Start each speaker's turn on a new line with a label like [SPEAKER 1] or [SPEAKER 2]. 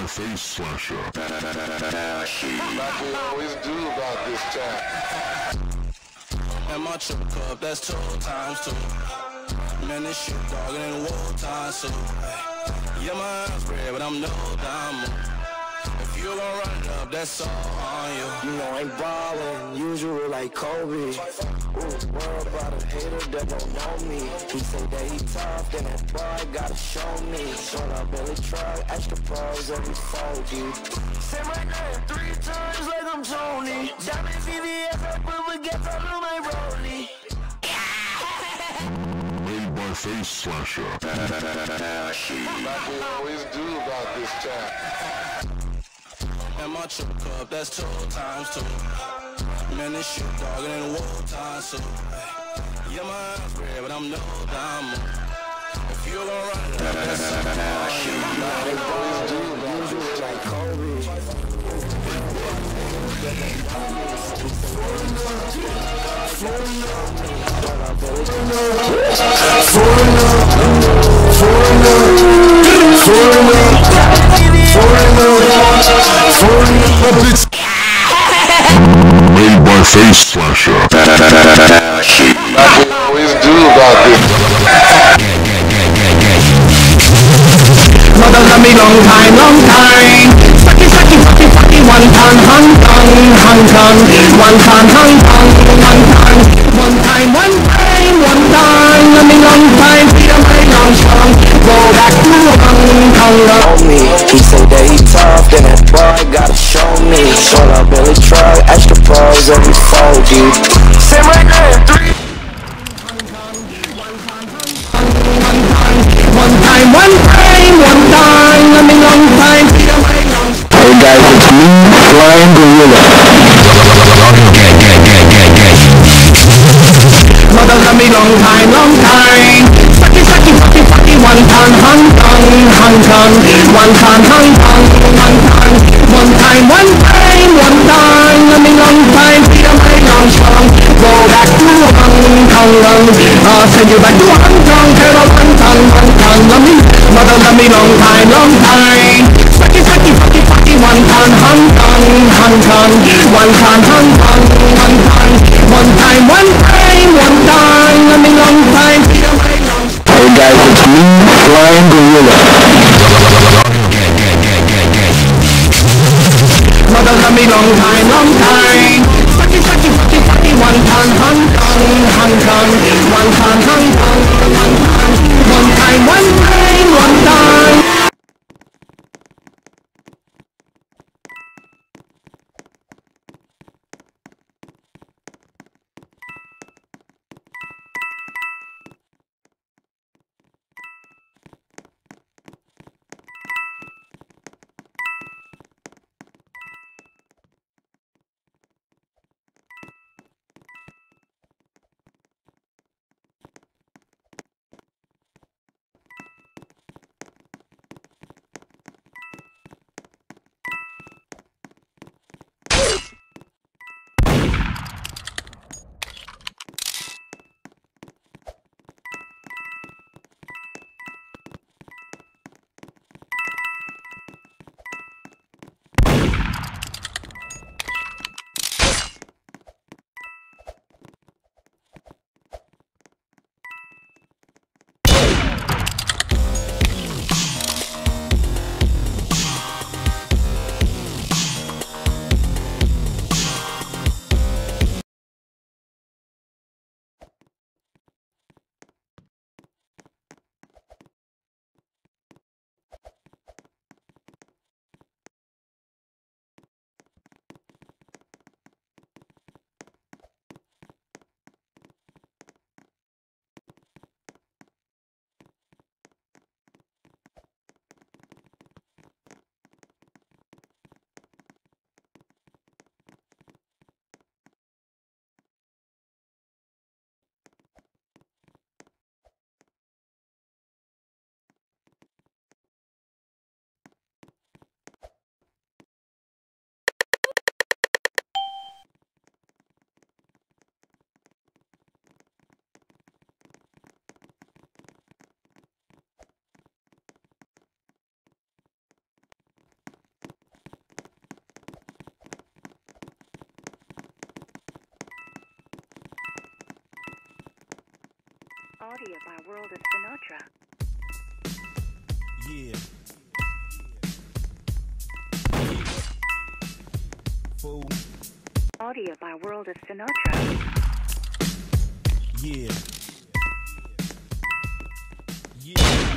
[SPEAKER 1] my face slasher.
[SPEAKER 2] Like we always do about this time.
[SPEAKER 3] And my trip cup, that's two times two. Man, this shit dog, it ain't war time, so. Yeah, my eyes red, but I'm no diamond. If you gon' run up, that's all on you.
[SPEAKER 4] You know I'm ballin', usual like Kobe. Ooh, world about a hater that don't know me. He say that he tough, then that boy gotta show me. Short up belly truck, extra pros every fogey. Say my name three times like I'm Tony. Diamond VVS, I put baguettes all on my rollie.
[SPEAKER 1] Made by face slasher.
[SPEAKER 2] Like we always do about this time.
[SPEAKER 3] And my trip cup, that's two times two. Man, this shit dog, it ain't war time, so. Yeah, my eyes red, but I'm no diamond. If you gon' run it up, that's all on you.
[SPEAKER 2] Like we always do
[SPEAKER 1] Made by face slasher.
[SPEAKER 2] Like we always do about this.
[SPEAKER 5] Mother love me long time, long time. Sucky, sucky, sucky, sucky, one time, hung, hung, hung, hung. One time, hung, hung, one time. One time, one time, one time. Love me long time, feel my long strong. Go back to hung
[SPEAKER 4] on me. He say that he tough, then that boy gotta show me. Showed up in the truck, extra pros every 4G
[SPEAKER 5] Mother love me long time, long time. Sucky, sucky, sucky, sucky, one time, hung, hung, hung, hung. One time, hung, hung, hung, hung. One time, one time, one time. Audio by World of Sinatra.
[SPEAKER 6] Yeah. Fool.
[SPEAKER 5] Audio by World of Sinatra.
[SPEAKER 6] Yeah. Yeah.